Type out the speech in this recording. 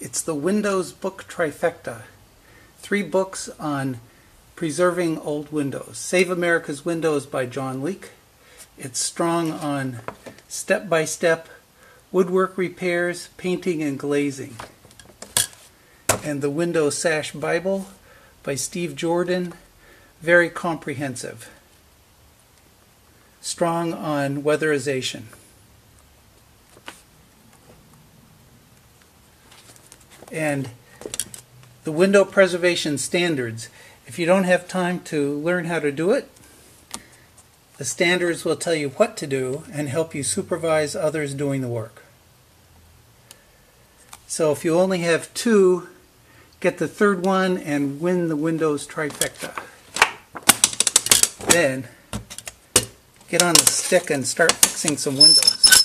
It's the Windows Book Trifecta. Three books on preserving old windows. Save America's Windows by John Leeke. It's strong on step by step woodwork repairs, painting, and glazing. And the Window Sash Bible by Steve Jordan. Very comprehensive. Strong on weatherization. And the window preservation standards. If you don't have time to learn how to do it, the standards will tell you what to do and help you supervise others doing the work. So if you only have two, get the third one and win the Windows trifecta. Then get on the stick and start fixing some windows.